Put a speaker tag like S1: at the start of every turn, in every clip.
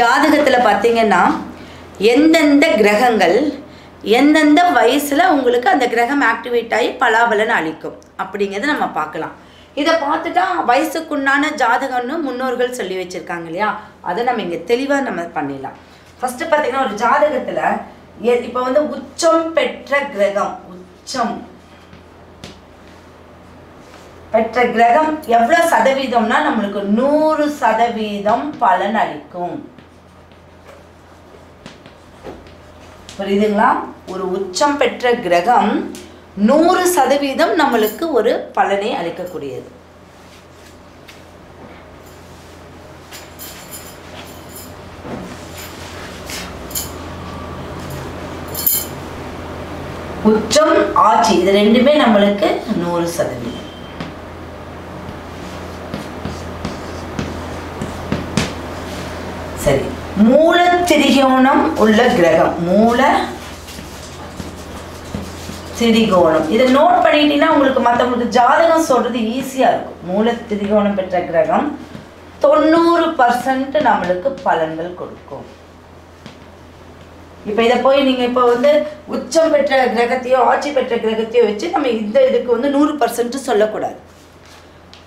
S1: ஜாதகத்தில் பார்த்தீங்கன்னா எந்தெந்த கிரகங்கள் எந்தெந்த வயசில் உங்களுக்கு அந்த கிரகம் ஆக்டிவேட் ஆகி பலாபலன் அளிக்கும்? அப்படிங்கிறத நம்ம பார்க்கலாம். இதை பார்த்துட்டா வயசுக்குண்டான ஜாதகம்னு முன்னோர்கள் சொல்லி வச்சுருக்காங்க இல்லையா? அதை நம்ம இங்கே தெளிவாக நம்ம பண்ணிடலாம். ஃபஸ்ட்டு பார்த்தீங்கன்னா ஒரு ஜாதகத்தில் இப்போ வந்து உச்சம் பெற்ற கிரகம் உச்சம் பெற்ற கிரகம் எவ்வளோ சதவீதம்னா நம்மளுக்கு நூறு சதவீதம் பலன் அளிக்கும். புரியுதுங்களா? ஒரு உச்சம் பெற்ற கிரகம் நூறு சதவீதம் நம்மளுக்கு ஒரு பலனை அளிக்கக்கூடியது. உச்சம் ஆட்சி இது ரெண்டுமே நம்மளுக்கு நூறு சதவீதம். மூலத்திரிகோணம் மூல திரிகோணம் உள்ள கிரகம். மூல திரிகோணம். இதை நோட் பண்ணிட்டீங்கன்னா உங்களுக்கு மற்றவங்களுக்கு ஜாதகம் சொல்றது ஈஸியா இருக்கும். மூல திரிகோணம் பெற்ற கிரகம் தொண்ணூறு பர்சன்ட் நம்மளுக்கு பலன்கள் கொடுக்கும். இப்போ இதை போய் நீங்கள் இப்போ வந்து உச்சம் பெற்ற கிரகத்தையோ ஆட்சி பெற்ற கிரகத்தையோ வச்சு நம்ம இந்த இதுக்கு வந்து நூறு பர்சன்ட் சொல்லக்கூடாது.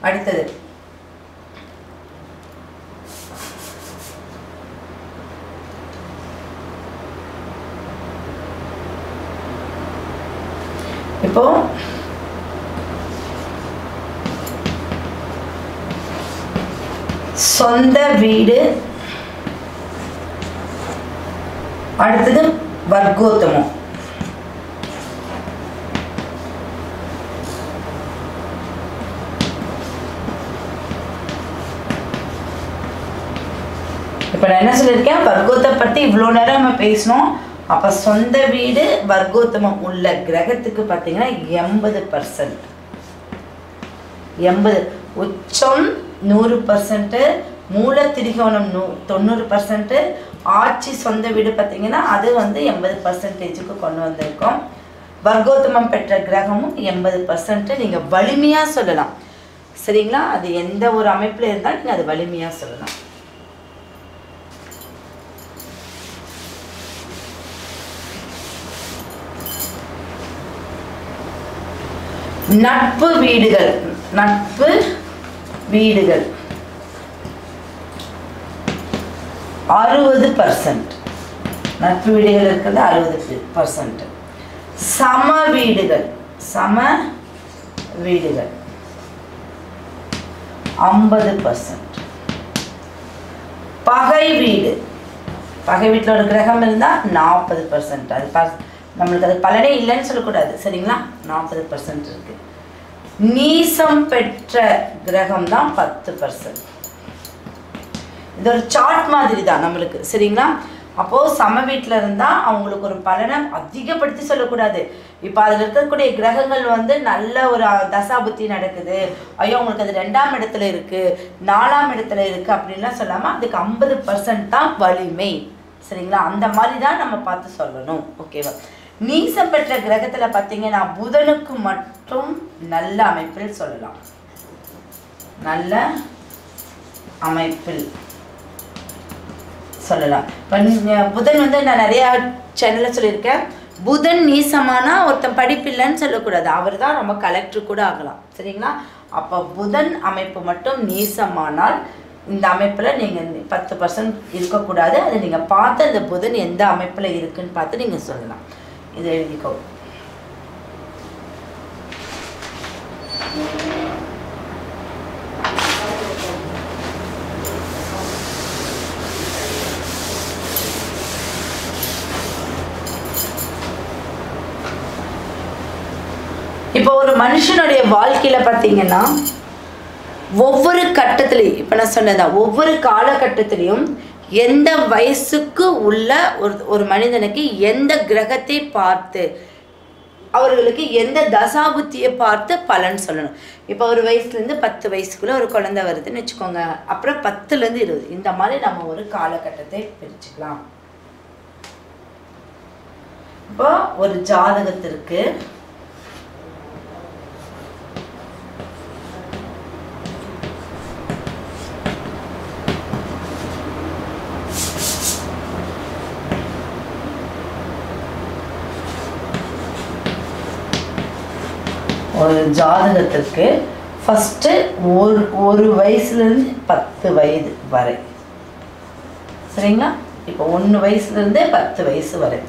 S1: அடுத்தது இப்போ சொந்த வீடு அடுத்தது வர்க்கோத்தமம். இப்போ நான் என்ன சொல்லியிருக்கேன்? வர்க்கோத்தை பற்றி இவ்வளோ நேரம் நம்ம பேசணும் அப்போ சொந்த வீடு வர்க்கோத்தமம் உள்ள கிரகத்துக்கு பார்த்தீங்கன்னா எண்பது பர்சன்ட் எண்பது. உச்சம் நூறு பர்சன்ட்டு மூல திரிகோணம் நூ தொண்ணூறு பர்சன்ட்டு ஆட்சி சொந்த வீடு பார்த்தீங்கன்னா அது வந்து எண்பது பர்சன்டேஜுக்கு கொண்டு வந்திருக்கோம். வர்க்கோத்தமம் பெற்ற கிரகமும் எண்பது பர்சன்ட்டு நீங்கள் வலிமையாக சொல்லலாம். சரிங்களா? அது எந்த ஒரு அமைப்பில் இருந்தாலும் நீங்கள் அது வலிமையாக சொல்லலாம். நட்பு வீடுகள். நட்பு வீடுகள். அறுபது பர்சன்ட் நட்பு வீடுகள் இருக்கிறது அறுபது பர்சன்ட் சம வீடுகள். சம வீடுகள். ஐம்பது பர்சன்ட் பகை வீடு. பகை வீட்டில் ஒரு கிரகம் இருந்தால் நாற்பது பர்சன்ட் அது ப நம்மளுக்கு அது பலனே இல்லைன்னு சொல்லக்கூடாது. சரிங்களா? நாற்பது பர்சன்ட் இருக்குது நீசம் பெற்ற கிரகம் தான் பத்து பர்சன்ட் இது ஒரு சார்ட் மாதிரி தான் நம்மளுக்கு சரிங்களா? அப்போது சம வீட்டில் இருந்தால் அவங்களுக்கு ஒரு பலனை அதிகப்படுத்தி சொல்லக்கூடாது. இப்போ அதில் இருக்கக்கூடிய கிரகங்கள் வந்து நல்ல ஒரு தசாபுத்தி நடக்குது. ஐயோ உங்களுக்கு அது ரெண்டாம் இடத்துல இருக்குது நாலாம் இடத்துல இருக்குது அப்படின்லாம் சொல்லாமல் அதுக்கு ஐம்பது பர்சன்ட் தான் வலிமை. சரிங்களா? அந்த மாதிரி தான் நம்ம பார்த்து சொல்லணும். ஓகேவா? நீசம் பெற்ற கிரகத்தில் பார்த்தீங்கன்னா புதனுக்கு மட்டும் நல்ல அமைப்பில் சொல்லலாம். நல்ல அமைப்பில் சொல்லலாம். புதன் வந்து நான் நிறையா சேனலில் சொல்லியிருக்கேன். புதன் நீசமானா ஒருத்தன் படிப்பில்லைன்னு சொல்லக்கூடாது. அவர் தான் ரொம்ப கலெக்டர் கூட ஆகலாம். சரிங்களா? அப்போ புதன் அமைப்பு மட்டும் நீசமானால் இந்த அமைப்பில் நீங்கள் பத்து பர்சன்ட் இருக்கக்கூடாது. அதை நீங்கள் பார்த்து அந்த புதன் எந்த அமைப்பில் இருக்குன்னு பார்த்து நீங்கள் சொல்லலாம். இதை எழுதிக்கோ இப்போ ஒரு மனுஷனுடைய வாழ்க்கையில பார்த்தீங்கன்னா ஒவ்வொரு கட்டத்திலையும் இப்போ நான் சொன்னதான் ஒவ்வொரு காலகட்டத்திலையும் எந்த வயசுக்கு உள்ள ஒரு ஒரு மனிதனுக்கு எந்த கிரகத்தை பார்த்து அவர்களுக்கு எந்த தசாபுத்தியை பார்த்து பலன் சொல்லணும். இப்போ ஒரு வயசுலேருந்து பத்து வயசுக்குள்ளே ஒரு குழந்தை வருதுன்னு வச்சுக்கோங்க. அப்புறம் பத்துலேருந்து இருபது. இந்த மாதிரி நம்ம ஒரு காலகட்டத்தை பிரிச்சுக்கலாம். இப்போ ஒரு ஜாதகத்திற்கு ஜாதகத்திற்கு ஃபஸ்ட்டு ஒரு ஒரு வயசுலேருந்து பத்து வயது வரை. சரிங்களா? இப்போ ஒன்று வயசுலேருந்தே பத்து வயசு வரை.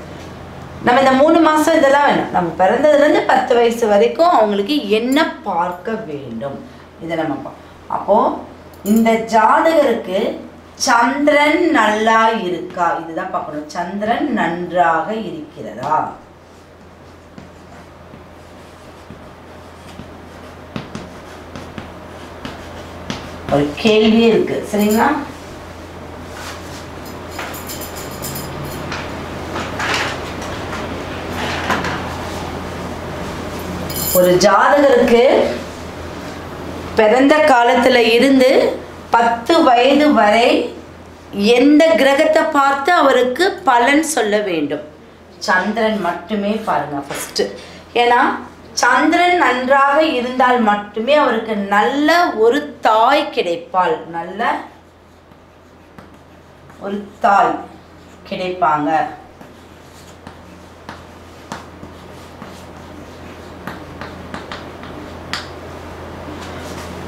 S1: நம்ம இந்த மூணு மாதம் இதெல்லாம் வேணும் நம்ம பிறந்ததுலேருந்து பத்து வயசு வரைக்கும் அவங்களுக்கு என்ன பார்க்க வேண்டும்? இதை நம்ம அப்போது இந்த ஜாதகருக்கு சந்திரன் நல்லா இருக்கா? இதுதான் பார்க்கணும். சந்திரன் நன்றாக இருக்கிறதா? ஒரு கேள்வியே இருக்கு. சரிங்களா? ஒரு ஜாதகருக்கு பிறந்த காலத்துல இருந்து பத்து வயது வரை எந்த கிரகத்தை பார்த்து அவருக்கு பலன் சொல்ல வேண்டும்? சந்திரன் மட்டுமே பாருங்க ஃபஸ்ட்டு ஏன்னா சந்திரன் நன்றாக இருந்தால் மட்டுமே அவருக்கு நல்ல ஒரு தாய் கிடைப்பாள். நல்ல ஒரு தாய் கிடைப்பாங்க.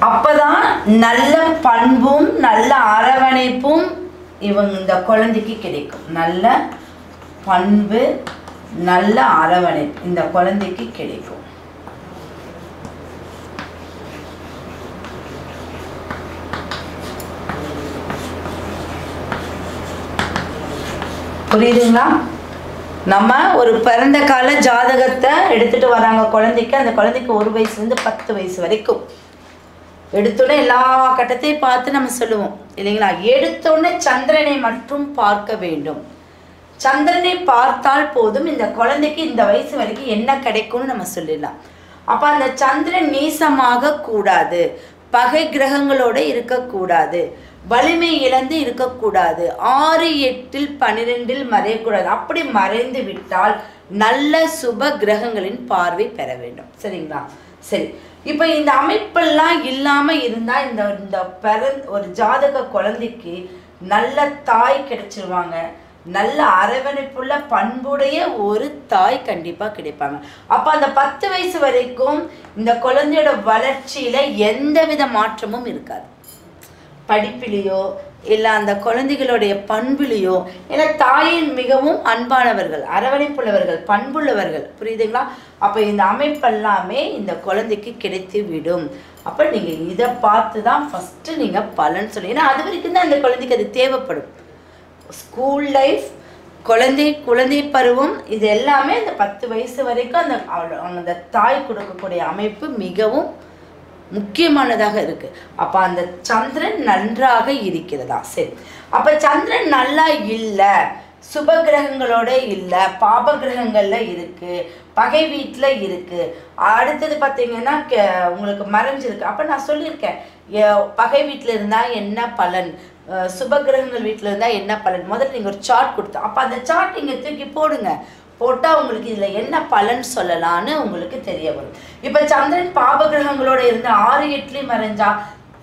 S1: அப்பதான் நல்ல பண்பும் நல்ல அரவணைப்பும் இவங்க இந்த குழந்தைக்கு கிடைக்கும். நல்ல பண்பு நல்ல அரவணைப்பு இந்த குழந்தைக்கு கிடைக்கும். புரியுதுங்களா? நம்ம ஒரு பிறந்த கால ஜாதகத்தை எடுத்துட்டு வராங்க குழந்தைக்கு அந்த குழந்தைக்கு ஒரு வயசுலேருந்து பத்து வயசு வரைக்கும். எடுத்தோடனே எல்லா கட்டத்தையும் பார்த்து நம்ம சொல்லுவோம். இல்லைங்களா? எடுத்தோடனே சந்திரனை மட்டும் பார்க்க வேண்டும். சந்திரனை பார்த்தால் போதும் இந்த குழந்தைக்கு இந்த வயசு வரைக்கும் என்ன கிடைக்கும்னு நம்ம சொல்லிடலாம். அப்போ அந்த சந்திரன் நீசமாக கூடாது. பகை கிரகங்களோட இருக்கக்கூடாது. வலிமை இழந்து இருக்கக்கூடாது. ஆறு எட்டில் பன்னிரெண்டில் மறையக்கூடாது. அப்படி மறைந்து விட்டால் நல்ல சுப கிரகங்களின் பார்வை பெற வேண்டும். சரிங்களா? சரி. இப்போ இந்த அமைப்பெல்லாம் இல்லாமல் இருந்தால் இந்த இந்த பிற ஒரு ஜாதக குழந்தைக்கு நல்ல தாய் கிடைச்சிருவாங்க. நல்ல அரவணைப்புள்ள பண்புடைய ஒரு தாய் கண்டிப்பாக கிடைப்பாங்க. அப்போ அந்த பத்து வயசு வரைக்கும் இந்த குழந்தையோட வளர்ச்சியில் எந்தவித மாற்றமும் இருக்காது. படிப்பிலேயோ இல்லை அந்த குழந்தைகளுடைய பண்புலேயோ ஏன்னா தாயின் மிகவும் அன்பானவர்கள் அரவணைப்புள்ளவர்கள் பண்புள்ளவர்கள். புரியுதுங்களா? அப்போ இந்த அமைப்பெல்லாமே இந்த குழந்தைக்கு கிடைத்து விடும் அப்போ நீங்கள் இதை பார்த்து தான் ஃபஸ்ட்டு நீங்கள் பலன் சொல்லி ஏன்னா அது வரைக்கும் தான் அந்த குழந்தைக்கு அது தேவைப்படும். ஸ்கூல் லைஃப் குழந்தை குழந்தை பருவம் இது எல்லாமே அந்த பத்து வயசு வரைக்கும் அந்த அந்த தாய் கொடுக்கக்கூடிய அமைப்பு மிகவும் முக்கியமானதாக இருக்கு. அப்ப அந்த சந்திரன் நன்றாக இருக்கிறதா? சரி. அப்ப சந்திரன் நல்லா இல்லை சுப கிரகங்களோட இல்லை பாப கிரகங்கள்ல இருக்கு பகை வீட்டில் இருக்கு. அடுத்தது பார்த்தீங்கன்னா உங்களுக்கு மறைஞ்சிருக்கு. அப்ப நான் சொல்லியிருக்கேன் பகை வீட்டில் இருந்தா என்ன பலன்? சுபகிரகங்கள் சுப கிரகங்கள் வீட்டுல இருந்தா என்ன பலன்? முதல்ல நீங்க ஒரு சார்ட் கொடுத்தோம் அப்ப அந்த சார்ட் நீங்க தூக்கி போடுங்க. போட்டா உங்களுக்கு இதுல என்ன பலன் சொல்லலாம்னு உங்களுக்கு தெரிய வரும். இப்ப சந்திரன் பாப கிரகங்களோட இருந்து ஆறு எட்டுலையும் மறைஞ்சா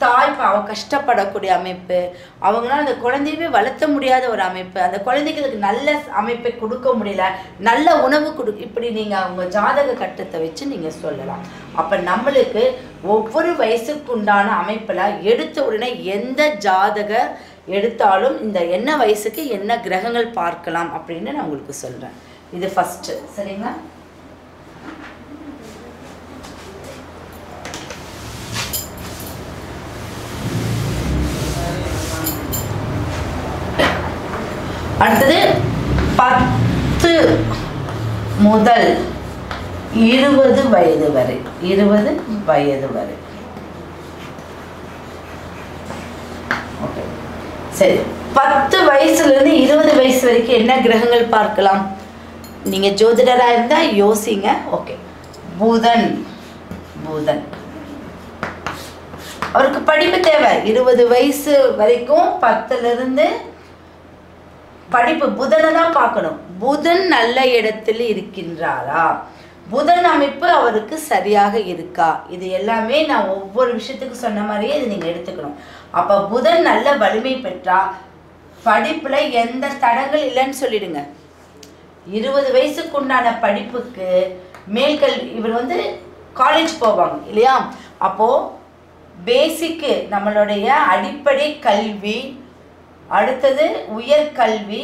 S1: தாய் பாவம் கஷ்டப்படக்கூடிய அமைப்பு. அவங்களால அந்த குழந்தையவே வளர்த்த முடியாத ஒரு அமைப்பு. அந்த குழந்தைகளுக்கு நல்ல அமைப்பை கொடுக்க முடியல. நல்ல உணவு கொடு இப்படி நீங்கள் அவங்க ஜாதக கட்டத்தை வச்சு நீங்கள் சொல்லலாம். அப்போ நம்மளுக்கு ஒவ்வொரு வயசுக்கு உண்டான அமைப்பில் எடுத்த உடனே எந்த ஜாதக எடுத்தாலும் இந்த என்ன வயசுக்கு என்ன கிரகங்கள் பார்க்கலாம் அப்படின்னு நான் உங்களுக்கு சொல்கிறேன் இது ஃபஸ்ட்டு சரிங்களா? அடுத்தது பத்து முதல் இருபது வயது வரை. இருபது வயது வரை. ஓகே. சரி. பத்து வயசுல இருந்து இருபது வயசு வரைக்கும் என்ன கிரகங்கள் பார்க்கலாம்? நீங்க ஜோதிடரா இருந்தா யோசிங்க. ஓகே. புதன். புதன். அவருக்கு படிப்பு தேவை. இருபது வயசு வரைக்கும் பத்துல இருந்து படிப்பு புதனை தான் பார்க்கணும். புதன் நல்ல இடத்தில் இருக்கின்றாரா? புதன் அமைப்பு அவருக்கு சரியாக இருக்கா? இது எல்லாமே நான் ஒவ்வொரு விஷயத்துக்கு சொன்ன மாதிரியே இது நீங்கள் எடுத்துக்கணும். அப்போ புதன் நல்ல வலிமை பெற்றா படிப்பில் எந்த தடங்கள் இல்லைன்னு சொல்லிடுங்க. இருபது வயசுக்கு உண்டான படிப்புக்கு மேல்கல்வி இவர் வந்து காலேஜ் போவாங்க இல்லையா? அப்போது பேசிக்கு நம்மளுடைய அடிப்படை கல்வி அடுத்தது உயர்கல்வி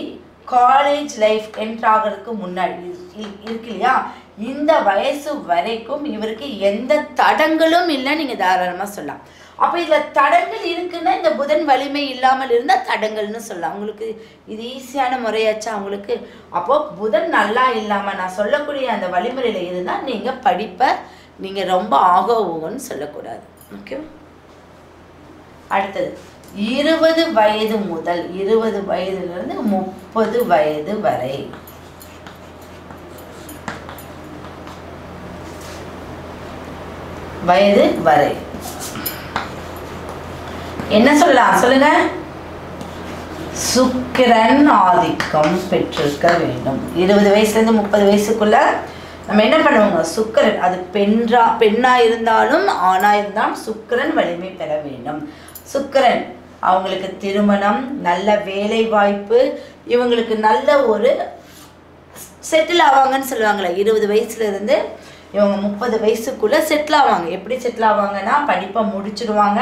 S1: காலேஜ் லைஃப் என்றாகிறதுக்கு முன்னாடி இருக்கு இல்லையா? இந்த வயசு வரைக்கும் இவருக்கு எந்த தடங்களும் இல்லை நீங்கள் தாராளமாக சொல்லலாம். அப்போ இதில் தடங்கள் இருக்குன்னா இந்த புதன் வலிமை இல்லாமல் இருந்தால் தடங்கள்னு சொல்லலாம். உங்களுக்கு இது ஈஸியான முறையாச்சா உங்களுக்கு? அப்போ புதன் நல்லா இல்லாமல் நான் சொல்லக்கூடிய அந்த வழிமுறையில் இருந்தால் நீங்கள் படிப்பை நீங்கள் ரொம்ப ஆக ஊகன்னு சொல்லக்கூடாது. ஓகே? அடுத்தது. இருபது வயது முதல் இருபது வயதிலிருந்து முப்பது வயது வரை. வயது வரை. என்ன சொல்லலாம்? சொல்லுங்க. சுக்கிரன் ஆதிக்கம் பெற்றிருக்க வேண்டும். இருபது வயசுலேருந்து முப்பது வயசுக்குள்ள நம்ம என்ன பண்ணுவோங்க? சுக்கிரன் அது பெண்ணா பெண்ணா இருந்தாலும் ஆணா இருந்தாலும் சுக்கிரன் வலிமை பெற வேண்டும். சுக்கிரன் அவங்களுக்கு திருமணம் நல்ல வேலை வாய்ப்பு இவங்களுக்கு நல்ல ஒரு செட்டில் ஆவாங்கன்னு சொல்லுவாங்களே இருபது வயசுலேருந்து இவங்க முப்பது வயசுக்குள்ளே செட்டில் ஆவாங்க. எப்படி செட்டில் ஆவாங்கன்னா படிப்பை முடிச்சிடுவாங்க.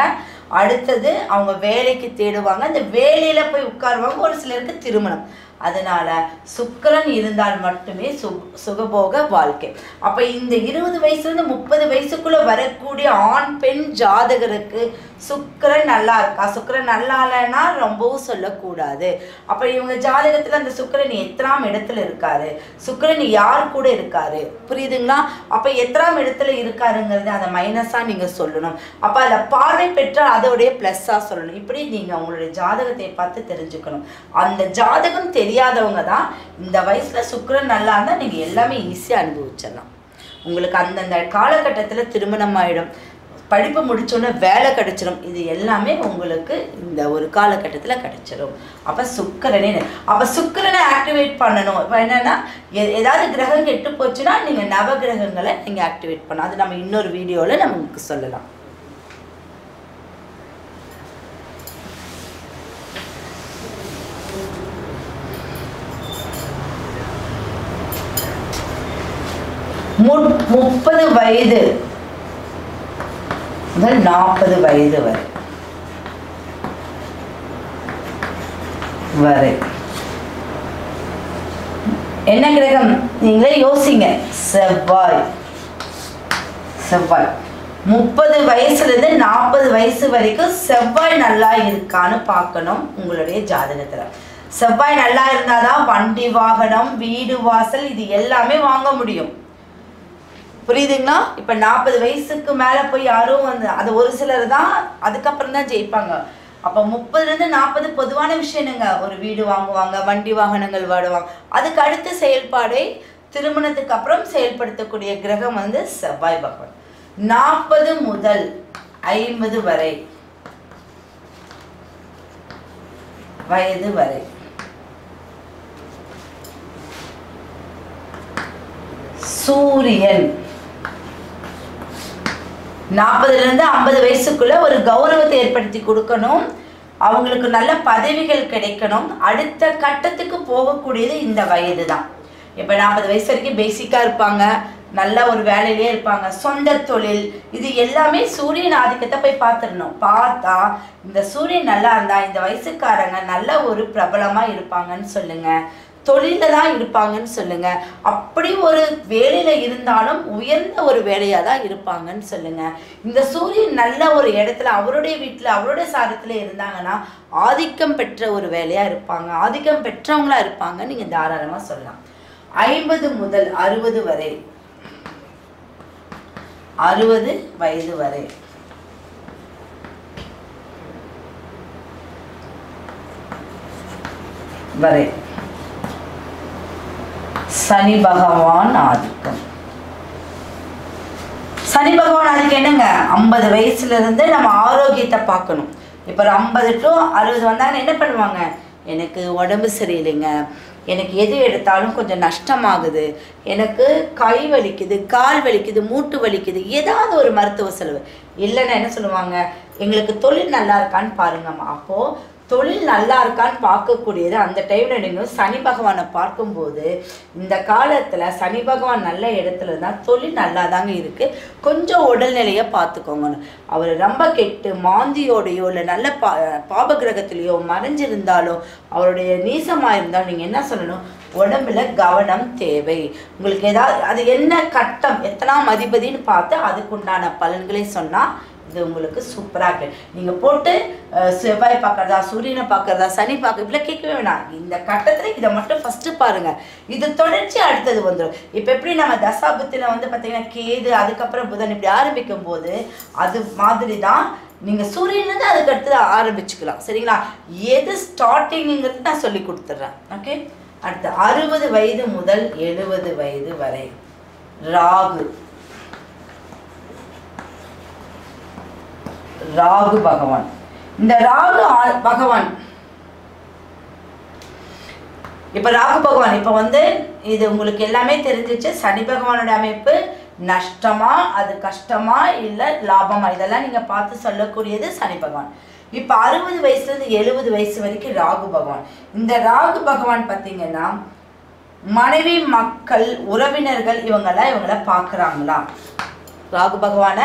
S1: அடுத்தது அவங்க வேலைக்கு தேடுவாங்க. அந்த வேலையில் போய் உட்காருவாங்க. ஒரு சிலருக்கு திருமணம். அதனால சுக்கரன் இருந்தால் மட்டுமே சு சுகபோக வாழ்க்கை. அப்போ இந்த இருபது வயசுலேருந்து முப்பது வயசுக்குள்ளே வரக்கூடிய ஆண் பெண் ஜாதகருக்கு சுக்கரன் நல்லா இருக்கா? சுக்கரன் நல்லா இல்லைன்னா ரொம்பவும் சொல்லக்கூடாது. அப்ப இவங்க ஜாதகத்துல அந்த சுக்கரன் எத்தனாம் இடத்துல இருக்காரு? சுக்கரன் யார் கூட இருக்காரு? புரியுதுங்களா? அப்ப எத்தனாம் இடத்துல இருக்காருங்கிறது அதை மைனஸா நீங்க சொல்லணும். அப்ப அதை பார்வை பெற்றால் அதோடைய ப்ளஸ்ஸாக சொல்லணும். இப்படி நீங்க உங்களுடைய ஜாதகத்தை பார்த்து தெரிஞ்சுக்கணும். அந்த ஜாதகம் தெரியாதவங்க தான் இந்த வயசுல சுக்கரன் நல்லா இருந்தா நீங்க எல்லாமே ஈஸியா அனுபவிச்சிடலாம். உங்களுக்கு அந்தந்த காலகட்டத்தில் திருமணம் ஆயிடும். படிப்பு முடிச்சோன்னே வேலை கிடைச்சிடும் இது எல்லாமே உங்களுக்கு இந்த ஒரு காலகட்டத்தில் கிடைச்சிடும் அப்போ சுக்கரனே அப்போ சுக்கரனை ஆக்டிவேட் பண்ணணும். இப்போ என்னென்னா எ- ஏதாவது கிரகம் கெட்டு போச்சுன்னா நீங்கள் நவ கிரகங்களை நீங்கள் ஆக்டிவேட் பண்ணணும். அது நம்ம இன்னொரு வீடியோவில் நமக்கு சொல்லலாம். முப்பது வயது. முதல் நாற்பது வயது வரை. வரை. என்ன கிரகம்? நீங்களே யோசிங்க. செவ்வாய். செவ்வாய். முப்பது வயசுலேருந்து நாற்பது வயசு வரைக்கும் செவ்வாய் நல்லா இருக்கான்னு பார்க்கணும் உங்களுடைய ஜாதகத்தில். செவ்வாய் நல்லா இருந்தால் தான் வண்டி வாகனம் வீடு வாசல் இது எல்லாமே வாங்க முடியும். புரியுதுங்களா? இப்போ நாற்பது வயசுக்கு மேலே போய் யாரும் வந்து அது ஒரு சிலர் தான் அதுக்கப்புறம் தான் ஜெயிப்பாங்க. அப்போ முப்பதுலேருந்து நாற்பது பொதுவான விஷயம் ஒரு வீடு வாங்குவாங்க வண்டி வாகனங்கள் வாடுவாங்க. அதுக்கு அடுத்த செயல்பாடை திருமணத்துக்கு அப்புறம் செயல்படுத்தக்கூடிய கிரகம் வந்து செவ்வாய் பகவான். நாற்பது முதல் ஐம்பது வரை. வயது வரை. சூரியன். நாற்பதுல இருந்து ஐம்பது வயசுக்குள்ள ஒரு கௌரவத்தை ஏற்படுத்தி கொடுக்கணும். அவங்களுக்கு நல்ல பதவிகள் கிடைக்கணும். அடுத்த கட்டத்துக்கு போகக்கூடியது இந்த வயது தான் இப்போ நாற்பது வயசு வரைக்கும் பேசிக்காக இருப்பாங்க. நல்ல ஒரு வேலையிலே இருப்பாங்க. சொந்த தொழில் இது எல்லாமே சூரியன் ஆதிக்கத்தை போய் பார்த்துடணும். பார்த்தா இந்த சூரியன் நல்லா இருந்தா இந்த வயசுக்காரங்க நல்ல ஒரு பிரபலமா இருப்பாங்கன்னு சொல்லுங்க. தொழில தான் இருப்பாங்கன்னு சொல்லுங்க. அப்படி ஒரு வேலையில இருந்தாலும் உயர்ந்த ஒரு வேலையா தான் இருப்பாங்கன்னு சொல்லுங்க. இந்த சூரியன் நல்ல ஒரு இடத்துல அவருடைய வீட்டுல அவருடைய சாரத்துல இருந்தாங்கன்னா ஆதிக்கம் பெற்ற ஒரு வேலையா இருப்பாங்க. ஆதிக்கம் பெற்றவங்களா இருப்பாங்க நீங்க தாராளமா சொல்லலாம். ஐம்பது முதல் அறுபது வரை. அறுபது வயது வரை. வரை. சனி பகவான் ஆதிக்கம். சனி பகவான் ஆதிக்கம் என்னங்க? ஐம்பது வயசுல இருந்து நம்ம ஆரோக்கியத்தை பார்க்கணும். இப்போ ஒரு ஐம்பது டு அறுபது வந்தாங்கன்னா என்ன பண்ணுவாங்க? எனக்கு உடம்பு சரியில்லைங்க. எனக்கு எது எடுத்தாலும் கொஞ்சம் நஷ்டமாகுது. எனக்கு கை வலிக்குது கால் வலிக்குது மூட்டு வலிக்குது. ஏதாவது ஒரு மருத்துவ செலவு. இல்லைன்னா என்ன சொல்லுவாங்க? எங்களுக்கு தொழில் நல்லா இருக்கான்னு பாருங்கம்மா. அப்போது தொழில் நல்லா இருக்கான்னு பார்க்கக்கூடியது. அந்த டைமில் நீங்கள் சனி பகவானை பார்க்கும்போது இந்த காலத்தில் சனி பகவான் நல்ல இடத்துல இருந்தால் தொழில் நல்லா தாங்க இருக்குது கொஞ்சம் உடல்நிலையை பார்த்துக்கோங்க அவர் ரொம்ப கெட்டு மாந்தியோடையோ இல்லை நல்ல பா பாபகிரகத்திலேயோ மறைஞ்சிருந்தாலோ அவருடைய நீசமாக இருந்தாலும் நீங்கள் என்ன சொல்லணும்? உடம்புல கவனம் தேவை. உங்களுக்கு ஏதாவது அது என்ன கட்டம் எத்தனாம் அதிபதினு பார்த்து அதுக்குண்டான பலன்களை சொன்னால் இது உங்களுக்கு சூப்பராக இருக்கு. நீங்கள் போட்டு செவ்வாய் பார்க்கறதா சூரியனை பார்க்கறதா சனி பார்க்க இப்படிலாம் கேட்கவே வேணாம். இந்த கட்டத்தில் இதை மட்டும் ஃபஸ்ட்டு பாருங்கள் இது தொடர்ச்சி அடுத்தது வந்துடும் இப்போ எப்படி நம்ம தசாபத்தில் வந்து பார்த்திங்கன்னா கேது அதுக்கப்புறம் புதன் இப்படி ஆரம்பிக்கும் போது அது மாதிரி தான் நீங்கள் சூரியன்லேருந்து அதுக்கு அடுத்து ஆரம்பிச்சுக்கலாம். சரிங்களா? எது ஸ்டார்டிங்கிறது நான் சொல்லி கொடுத்துட்றேன். ஓகே அடுத்து அறுபது வயது முதல் எழுபது வயது வரை. ராகு. ராகு பகவான். இந்த ராகு ஆ- பகவான் இப்ப ராகு பகவான் இப்ப வந்து இது உங்களுக்கு எல்லாமே தெரிஞ்சிச்சு. சனி பகவானோட அமைப்பு நஷ்டமா அது கஷ்டமா இல்லை லாபமா? இதெல்லாம் நீங்க பார்த்து சொல்லக்கூடியது சனி பகவான். இப்ப அறுபது வயசுல இருந்து எழுபது வயசு வரைக்கும் ராகு பகவான். இந்த ராகு பகவான் பார்த்தீங்கன்னா மனைவி மக்கள் உறவினர்கள் இவங்கெல்லாம் இவங்கள பார்க்குறாங்களா? ராகு பகவானை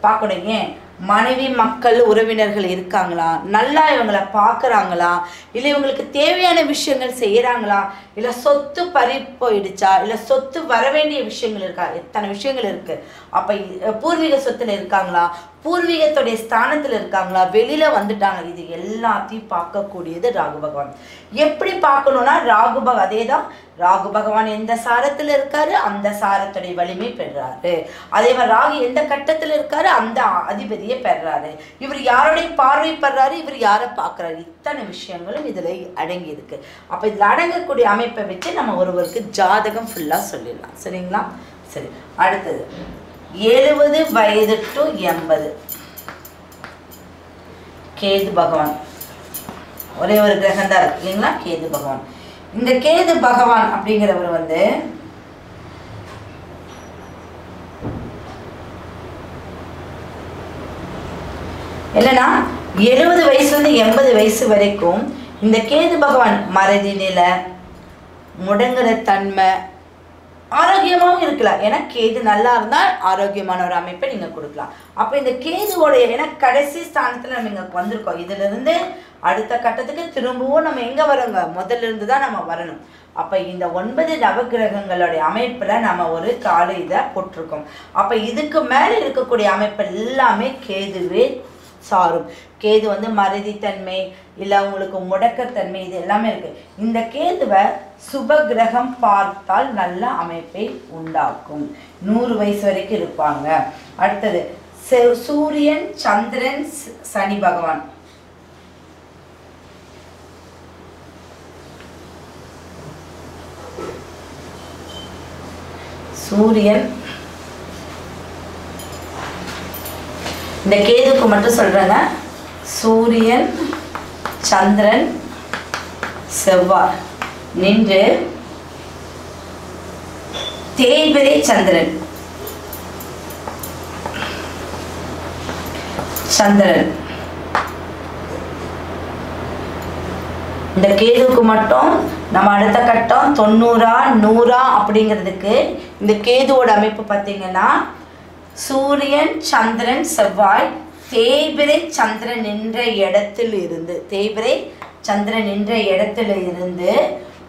S1: பார்க்கணும் ஏன்? மனைவி மக்கள் உறவினர்கள் இருக்காங்களா? நல்லா இவங்களை பார்க்குறாங்களா? இல்லை இவங்களுக்கு தேவையான விஷயங்கள் செய்கிறாங்களா இல்லை சொத்து பறி போயிடுச்சா? இல்லை சொத்து வர வேண்டிய விஷயங்கள் இருக்கா? எத்தனை விஷயங்கள் இருக்குது அப்போ பூர்வீக சொத்துல இருக்காங்களா? பூர்வீகத்துடைய ஸ்தானத்தில் இருக்காங்களா? வெளியில் வந்துட்டாங்க. இது எல்லாத்தையும் பார்க்கக்கூடியது ராகு பகவான். எப்படி பார்க்கணும்னா ராகு பகவான் அதே தான் ராகு பகவான் எந்த சாரத்தில் இருக்காரு அந்த சாரத்துடைய வலிமை பெறாரு. அதே மாதிரி ராகு எந்த கட்டத்தில் இருக்காரு அந்த அதிபதியை பெறாரு. இவர் யாருடைய பார்வை பெறாரு இவர் யாரை பார்க்குறாரு? இத்தனை விஷயங்களும் இதில் அடங்கி இருக்கு. அப்போ இதில் அடங்கக்கூடிய அமைப்பை வச்சு நம்ம ஒருவருக்கு ஜாதகம் ஃபுல்லாக சொல்லிடலாம். சரிங்களா? சரி அடுத்தது. எழுபது வயது டு எண்பது. கேது பகவான். ஒரே ஒரு கிரகம் தான் இருக்கு. இல்லைங்களா? கேது பகவான். இந்த கேது பகவான் அப்படிங்கிறவர் வந்து என்னன்னா எழுபது வயசுலேருந்து எண்பது வயசு வரைக்கும் இந்த கேது பகவான் மறதி நிலை முடங்குற தன்மை ஆரோக்கியமாகவும் இருக்கலாம். ஏன்னா கேது நல்லா இருந்தால் ஆரோக்கியமான ஒரு அமைப்பை நீங்கள் கொடுக்கலாம். அப்போ இந்த கேதுவோடைய ஏன்னா கடைசி ஸ்தானத்தில் நம்ம இங்கே வந்திருக்கோம். இதிலிருந்து அடுத்த கட்டத்துக்கு திரும்பவும் நம்ம எங்கே வரோங்க முதல்ல இருந்து தான் நம்ம வரணும். அப்போ இந்த ஒன்பது நவகிரகங்களுடைய அமைப்பில் நம்ம ஒரு கால இதை போட்டிருக்கோம். அப்போ இதுக்கு மேலே இருக்கக்கூடிய அமைப்பு எல்லாமே கேதுவே சாரும். கேது வந்து மறதித்தன்மை இல்லை உங்களுக்கு முடக்கத்தன்மை இது எல்லாமே இருக்கு. இந்த கேதுவை சுப கிரகம் பார்த்தால் நல்ல அமைப்பை உண்டாக்கும். நூறு வயசு வரைக்கும் இருப்பாங்க. அடுத்தது செ- சூரியன் சந்திரன் சனி பகவான். சூரியன் இந்த கேதுக்கு மட்டும் சொல்றேங்க. சூரியன் சந்திரன் செவ்வாய். நின்று தேய்பிரை சந்திரன். சந்திரன். இந்த கேதுவுக்கு மட்டும் நம்ம அடுத்த கட்டம் தொண்ணூறா நூறா அப்படிங்கிறதுக்கு இந்த கேதுவோட அமைப்பு பார்த்தீங்கன்னா சூரியன் சந்திரன் செவ்வாய் தேய்பிரை சந்திரன் நின்ற இடத்தில் இருந்து தேய்பிரை சந்திரன் நின்ற இடத்துல இருந்து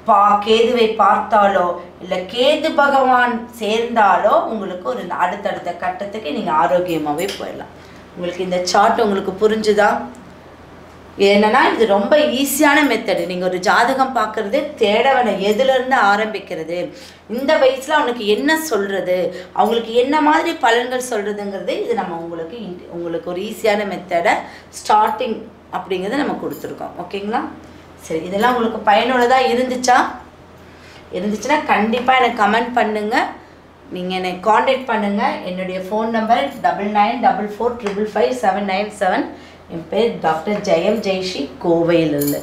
S1: பா கேதுவை பார்த்தாலோ இல்லை கேது பகவான் சேர்ந்தாலோ உங்களுக்கு ஒரு அடுத்தடுத்த கட்டத்துக்கு நீங்கள் ஆரோக்கியமாகவே போயிடலாம். உங்களுக்கு இந்த சார்ட் உங்களுக்கு புரிஞ்சுதா? என்னன்னா இது ரொம்ப ஈஸியான மெத்தடு நீங்கள் ஒரு ஜாதகம் பார்க்குறது தேடவனை எதுலேருந்து ஆரம்பிக்கிறது. இந்த வயசில் அவனுக்கு என்ன சொல்கிறது அவங்களுக்கு என்ன மாதிரி பலன்கள் சொல்கிறதுங்கிறது இது நம்ம உங்களுக்கு இன்- உங்களுக்கு ஒரு ஈஸியான மெத்தடை ஸ்டார்டிங் அப்படிங்கிறத நம்ம கொடுத்துருக்கோம். ஓகேங்களா? சரி இதெல்லாம் உங்களுக்கு பயனுள்ளதாக இருந்துச்சா? இருந்துச்சுன்னா கண்டிப்பாக எனக்கு கமெண்ட் பண்ணுங்கள் நீங்கள் என்னை காண்டாக்ட் பண்ணுங்கள் என்னுடைய phone number double nine double four triple five seven nine seven என் பேர் டாக்டர் ஜெயம் ஜெய்ஷி கோவையிலிருந்து.